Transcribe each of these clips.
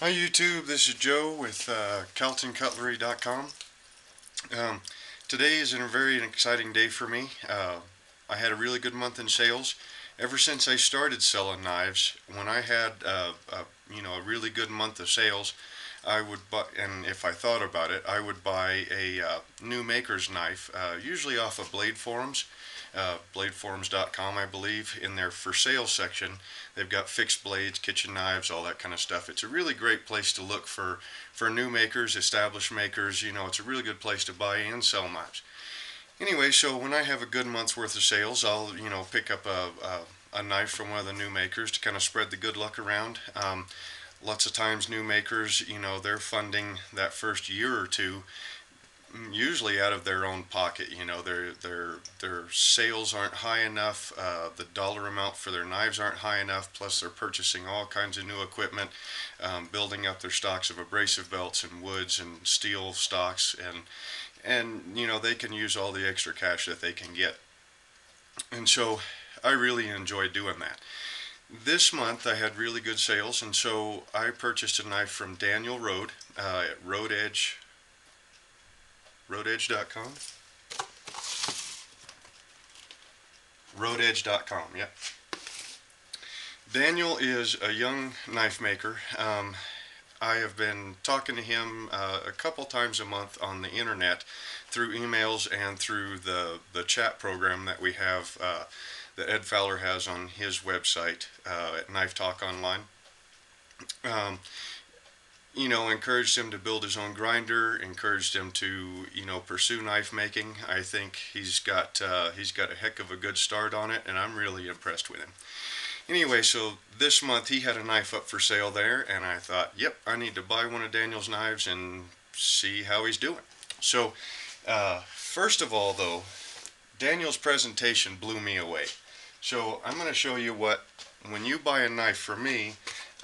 Hi YouTube, this is Joe with uh, CaltonCutlery.com. Um, today is a very exciting day for me. Uh, I had a really good month in sales. Ever since I started selling knives, when I had uh, a, you know a really good month of sales, I would buy, and if I thought about it, I would buy a uh, new maker's knife, uh, usually off of Blade Forums, uh, I believe. In their for sale section, they've got fixed blades, kitchen knives, all that kind of stuff. It's a really great place to look for for new makers, established makers. You know, it's a really good place to buy and sell knives. Anyway, so when I have a good month's worth of sales, I'll you know pick up a, a, a knife from one of the new makers to kind of spread the good luck around. Um, lots of times new makers, you know, they're funding that first year or two usually out of their own pocket. You know, their their their sales aren't high enough. Uh, the dollar amount for their knives aren't high enough. Plus, they're purchasing all kinds of new equipment, um, building up their stocks of abrasive belts and woods and steel stocks, and and you know they can use all the extra cash that they can get. And so, I really enjoy doing that. This month I had really good sales, and so I purchased a knife from Daniel Rohde uh, at Rohde Edge, RohdeEdge.com. RohdeEdge.com, yep. Daniel is a young knife maker. Um, I have been talking to him uh, a couple times a month on the internet through emails and through the, the chat program that we have. Uh, that Ed Fowler has on his website uh, at Knife Talk Online. Um, you know, encouraged him to build his own grinder, encouraged him to, you know, pursue knife making. I think he's got uh, he's got a heck of a good start on it, and I'm really impressed with him. Anyway, so this month he had a knife up for sale there, and I thought, yep, I need to buy one of Daniel's knives and see how he's doing. So, uh, first of all, though, Daniel's presentation blew me away. So I'm going to show you what, when you buy a knife for me,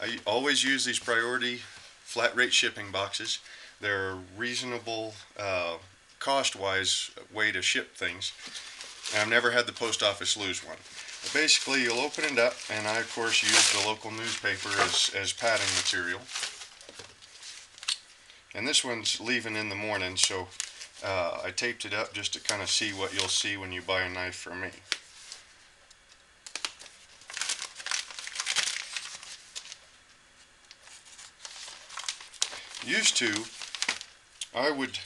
I always use these priority flat rate shipping boxes. They're a reasonable uh, cost-wise way to ship things. And I've never had the post office lose one. But basically, you'll open it up, and I, of course, use the local newspaper as, as padding material. And this one's leaving in the morning, so uh, I taped it up just to kind of see what you'll see when you buy a knife from me. Used to, I would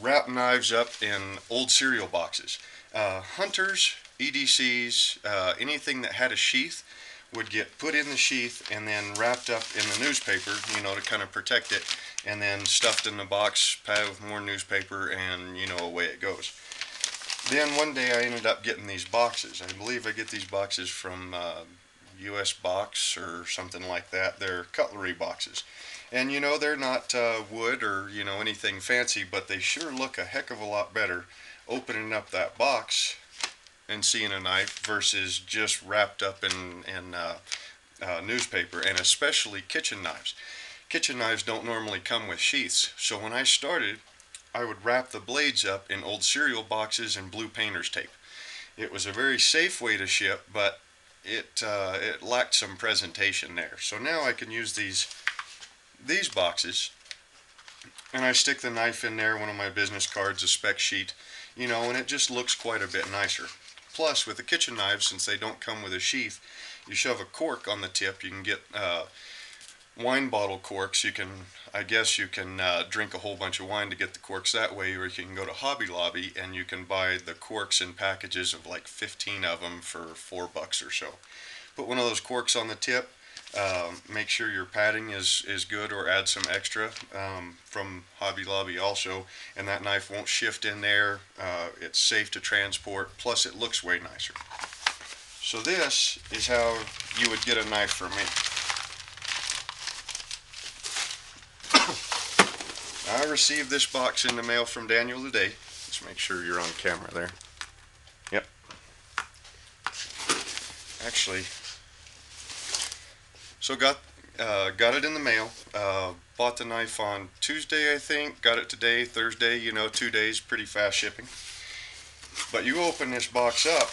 wrap knives up in old cereal boxes. Uh, hunters, EDCs, uh, anything that had a sheath would get put in the sheath and then wrapped up in the newspaper, you know, to kind of protect it, and then stuffed in the box, padded with more newspaper, and, you know, away it goes. Then one day I ended up getting these boxes. I believe I get these boxes from uh, US Box or something like that. They're cutlery boxes. And you know, they're not uh, wood or, you know, anything fancy, but they sure look a heck of a lot better opening up that box and seeing a knife versus just wrapped up in, in uh, uh, newspaper, and especially kitchen knives. Kitchen knives don't normally come with sheaths, so when I started, I would wrap the blades up in old cereal boxes and blue painter's tape. It was a very safe way to ship, but it, uh, it lacked some presentation there. So now I can use these these boxes and I stick the knife in there, one of my business cards, a spec sheet, you know, and it just looks quite a bit nicer. Plus, with the kitchen knives, since they don't come with a sheath, you shove a cork on the tip. You can get uh, wine bottle corks. You can, I guess, you can uh, drink a whole bunch of wine to get the corks that way, or you can go to Hobby Lobby and you can buy the corks in packages of like 15 of them for four bucks or so. Put one of those corks on the tip, um, make sure your padding is, is good or add some extra um, from Hobby Lobby also. And that knife won't shift in there. Uh, it's safe to transport. Plus it looks way nicer. So this is how you would get a knife from me. I received this box in the mail from Daniel today. Let's make sure you're on camera there. Yep. Actually, so got uh, got it in the mail. Uh, bought the knife on Tuesday, I think. Got it today, Thursday. You know, two days, pretty fast shipping. But you open this box up.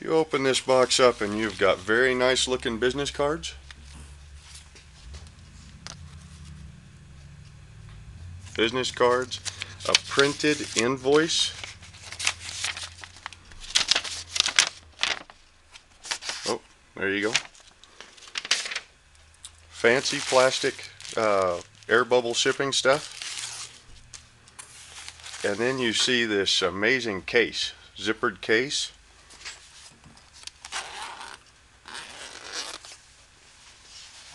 You open this box up and you've got very nice looking business cards. Business cards, a printed invoice. Oh, there you go. Fancy plastic uh, air bubble shipping stuff. And then you see this amazing case, zippered case.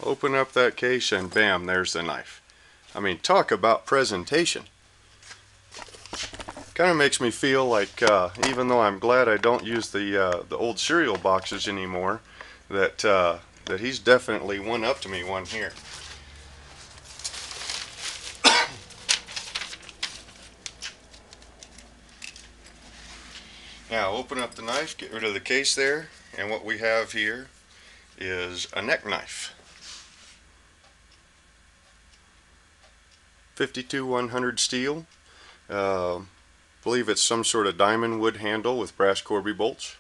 Open up that case and bam, there's the knife. I mean, talk about presentation. Kind of makes me feel like, uh, even though I'm glad I don't use the uh, the old cereal boxes anymore, that uh, that he's definitely one up to me one here. now open up the knife, get rid of the case there, and what we have here is a neck knife. 52 100 steel. Uh, believe it's some sort of diamond wood handle with brass Corby bolts.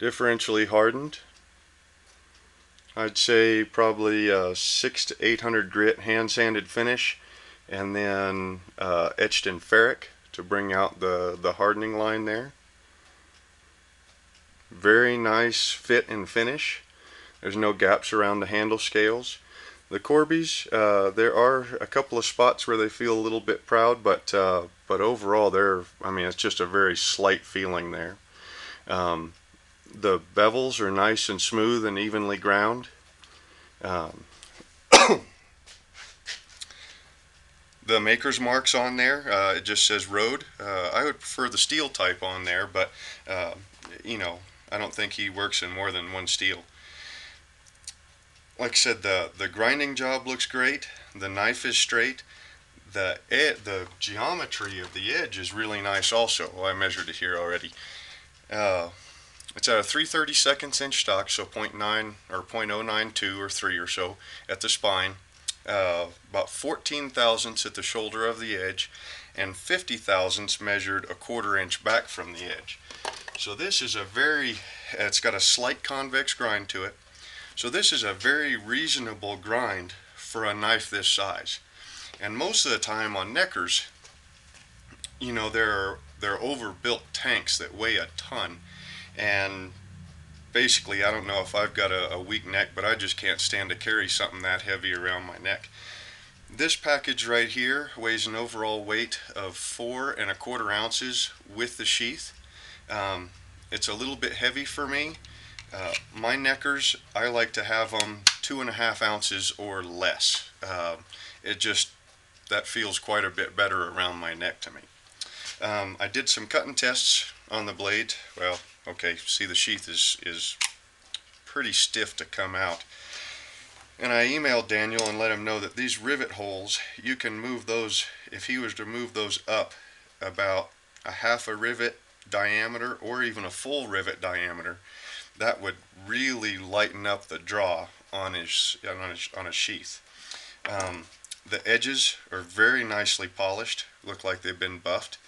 Differentially hardened. I'd say probably a 6 to 800 grit hand sanded finish and then uh, etched in ferric to bring out the, the hardening line there. Very nice fit and finish. There's no gaps around the handle scales. The Corby's, uh, there are a couple of spots where they feel a little bit proud, but uh, but overall, they're I mean, it's just a very slight feeling there. Um, the bevels are nice and smooth and evenly ground. Um, the maker's marks on there, uh, it just says Rohde. Uh, I would prefer the steel type on there, but uh, you know, I don't think he works in more than one steel. Like I said, the the grinding job looks great. The knife is straight. The ed, the geometry of the edge is really nice also. Well, I measured it here already. Uh, it's at a 3 32 inch stock, so 0.9 or 0.092 or 3 or so at the spine. Uh, about 14 thousandths at the shoulder of the edge, and 50 thousandths measured a quarter inch back from the edge. So this is a very, it's got a slight convex grind to it. So this is a very reasonable grind for a knife this size. And most of the time on neckers, you know, they're, they're overbuilt tanks that weigh a ton. And basically, I don't know if I've got a, a weak neck, but I just can't stand to carry something that heavy around my neck. This package right here weighs an overall weight of four and a quarter ounces with the sheath. Um, it's a little bit heavy for me. Uh, my neckers, I like to have them two and a half ounces or less. Uh, it just, that feels quite a bit better around my neck to me. Um, I did some cutting tests on the blade. Well, okay, see the sheath is, is pretty stiff to come out. And I emailed Daniel and let him know that these rivet holes, you can move those, if he was to move those up about a half a rivet diameter or even a full rivet diameter, that would really lighten up the draw on his on on a sheath. Um, the edges are very nicely polished, look like they've been buffed.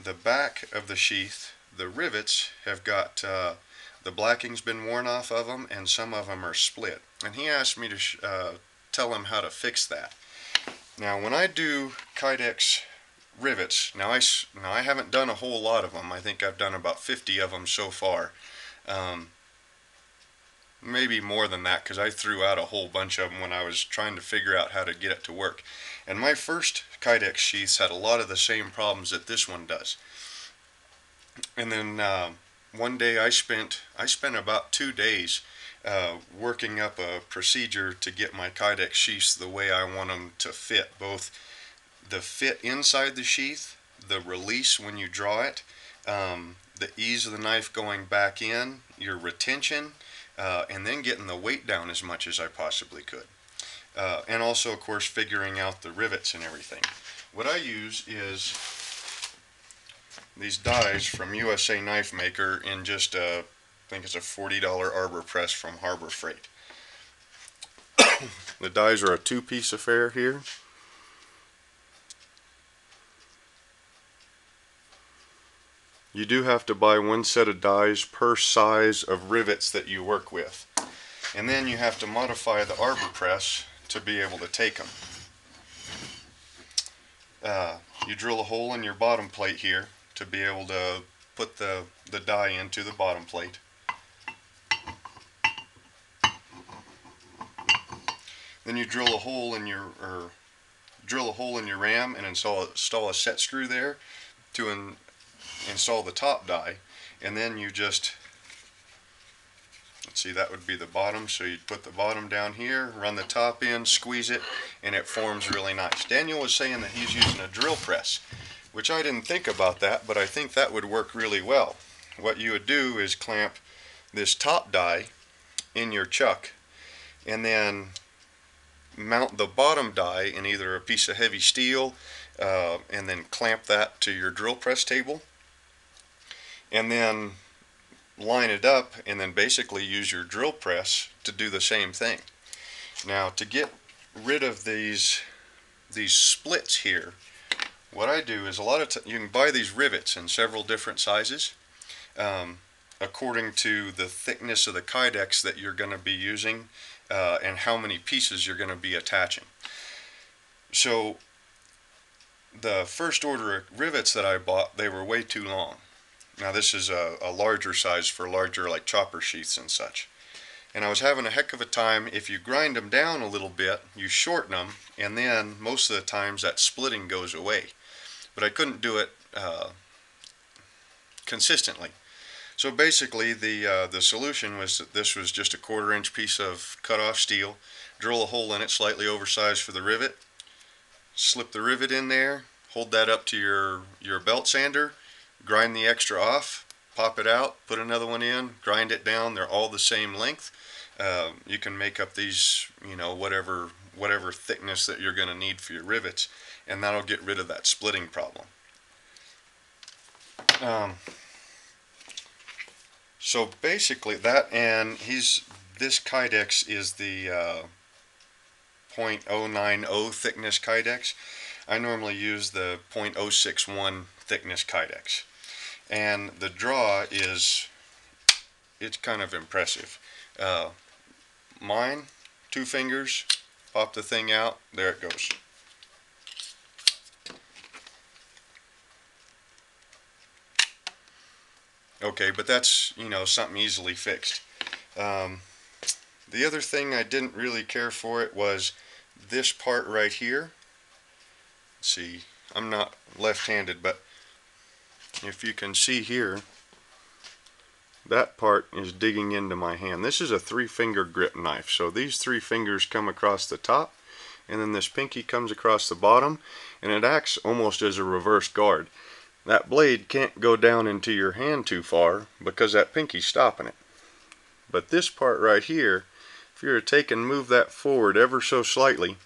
The back of the sheath, the rivets have got uh, the blacking's been worn off of them and some of them are split. And he asked me to uh, tell him how to fix that. Now when I do Kydex rivets. Now I, now I haven't done a whole lot of them. I think I've done about 50 of them so far. Um, maybe more than that because I threw out a whole bunch of them when I was trying to figure out how to get it to work. And my first Kydex sheaths had a lot of the same problems that this one does. And then uh, one day I spent I spent about two days uh, working up a procedure to get my Kydex sheaths the way I want them to fit, both the fit inside the sheath, the release when you draw it, um, the ease of the knife going back in, your retention, uh, and then getting the weight down as much as I possibly could. Uh, and also, of course, figuring out the rivets and everything. What I use is these dies from USA Knife Maker in just a, I think it's a $40 arbor press from Harbor Freight. the dies are a two-piece affair here. You do have to buy one set of dies per size of rivets that you work with. And then you have to modify the arbor press to be able to take them. Uh, you drill a hole in your bottom plate here to be able to put the, the die into the bottom plate. Then you drill a hole in your or drill a hole in your ram and install install a set screw there to in, install the top die, and then you just let's see that would be the bottom. So you'd put the bottom down here, run the top in, squeeze it, and it forms really nice. Daniel was saying that he's using a drill press, which I didn't think about that, but I think that would work really well. What you would do is clamp this top die in your chuck, and then mount the bottom die in either a piece of heavy steel uh, and then clamp that to your drill press table and then line it up and then basically use your drill press to do the same thing. Now to get rid of these these splits here what I do is a lot of you can buy these rivets in several different sizes um, according to the thickness of the kydex that you're going to be using uh, and how many pieces you're going to be attaching. So the first order of rivets that I bought, they were way too long. Now this is a, a larger size for larger like chopper sheaths and such. And I was having a heck of a time. If you grind them down a little bit, you shorten them, and then most of the times that splitting goes away. But I couldn't do it uh, consistently. So basically the, uh, the solution was that this was just a quarter inch piece of cut off steel, drill a hole in it slightly oversized for the rivet, slip the rivet in there, hold that up to your, your belt sander, grind the extra off, pop it out, put another one in, grind it down, they're all the same length. Uh, you can make up these, you know, whatever whatever thickness that you're going to need for your rivets, and that'll get rid of that splitting problem. Um, so basically that and he's this Kydex is the uh, 0.090 thickness Kydex. I normally use the 0.061 thickness Kydex. And the draw is, it's kind of impressive. Uh, mine, two fingers, pop the thing out, there it goes. Okay, but that's, you know, something easily fixed. Um, the other thing I didn't really care for it was this part right here. Let's see, I'm not left-handed, but if you can see here, that part is digging into my hand. This is a three-finger grip knife, so these three fingers come across the top, and then this pinky comes across the bottom, and it acts almost as a reverse guard that blade can't go down into your hand too far because that pinky's stopping it. But this part right here, if you were to take and move that forward ever so slightly,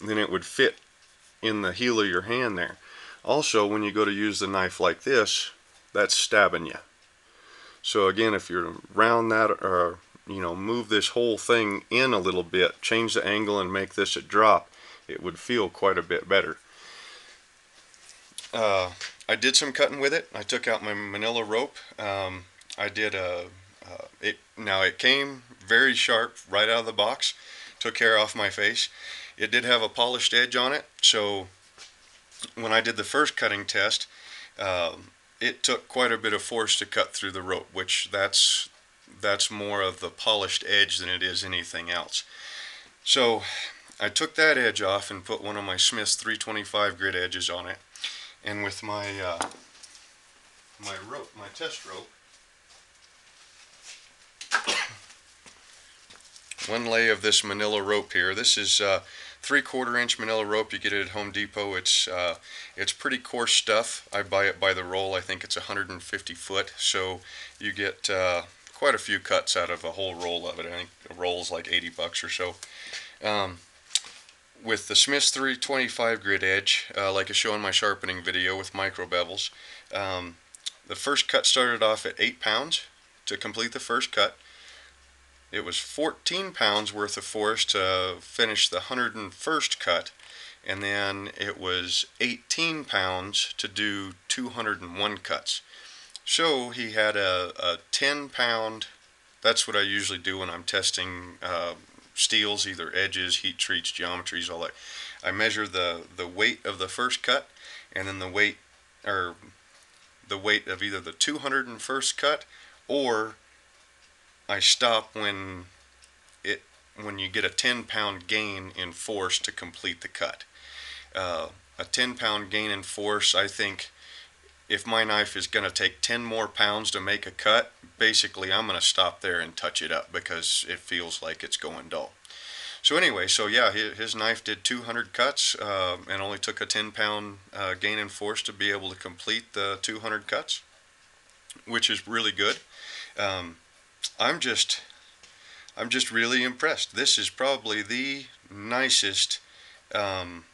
then it would fit in the heel of your hand there. Also, when you go to use the knife like this, that's stabbing you. So again, if you round that or you know move this whole thing in a little bit, change the angle and make this a drop, it would feel quite a bit better. Uh, I did some cutting with it. I took out my manila rope. Um, I did a, uh, it, now it came very sharp right out of the box. Took hair off my face. It did have a polished edge on it, so when I did the first cutting test, um, it took quite a bit of force to cut through the rope, which that's that's more of the polished edge than it is anything else. So I took that edge off and put one of my Smith's 325 grit edges on it and with my uh, my rope, my test rope, one lay of this manila rope here. This is uh, three quarter inch manila rope. You get it at Home Depot. It's uh, it's pretty coarse stuff. I buy it by the roll. I think it's 150 foot, so you get uh, quite a few cuts out of a whole roll of it. I think a roll's like 80 bucks or so. Um, with the Smith's 325 grit edge, uh, like I show in my sharpening video with micro bevels. Um, the first cut started off at 8 pounds to complete the first cut. It was 14 pounds worth of force to finish the 101st cut, and then it was 18 pounds to do 201 cuts. So he had a, a 10 pound, that's what I usually do when I'm testing uh, steels, either edges, heat treats, geometries, all that. I measure the, the weight of the first cut and then the weight, or the weight of either the 201st cut or I stop when it when you get a 10 pound gain in force to complete the cut. Uh, a 10 pound gain in force, I think if my knife is going to take 10 more pounds to make a cut, basically I'm going to stop there and touch it up because it feels like it's going dull. So anyway, so yeah, his, knife did 200 cuts uh, and only took a 10 pound uh, gain in force to be able to complete the 200 cuts, which is really good. Um, I'm just, I'm just really impressed. This is probably the nicest um,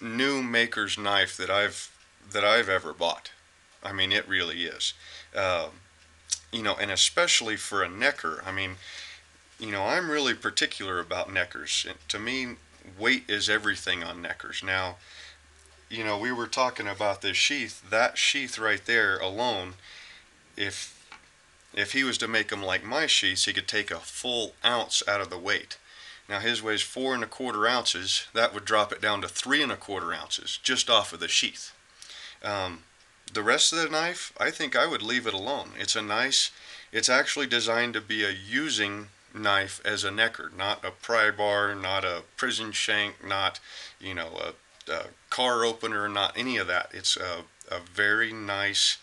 new maker's knife that I've that I've ever bought. I mean, it really is. Uh, you know, and especially for a necker. I mean, you know, I'm really particular about neckers. To me, weight is everything on neckers. Now, you know, we were talking about this sheath. That sheath right there alone, if if he was to make them like my sheaths, he could take a full ounce out of the weight. Now his weighs four and a quarter ounces. That would drop it down to three and a quarter ounces just off of the sheath. Um, the rest of the knife, I think I would leave it alone. It's a nice, it's actually designed to be a using knife as a necker, not a pry bar, not a prison shank, not, you know, a, a car opener, not any of that. It's a, a very nice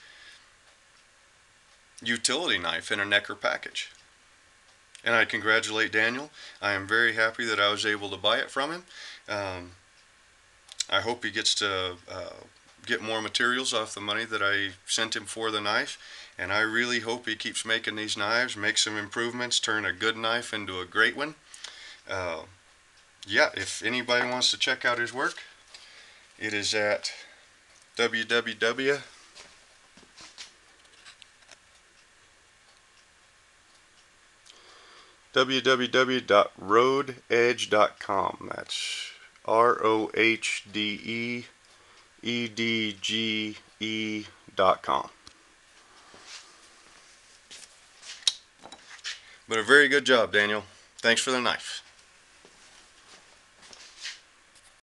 utility knife in a necker package. And I congratulate Daniel. I am very happy that I was able to buy it from him. Um, I hope he gets to uh, get more materials off the money that I sent him for the knife. And I really hope he keeps making these knives, make some improvements, turn a good knife into a great one. Uh, yeah, if anybody wants to check out his work, it is at www www.rohdeedge.com. That's R O H D E E D G E dot com. But a very good job, Daniel. Thanks for the knife.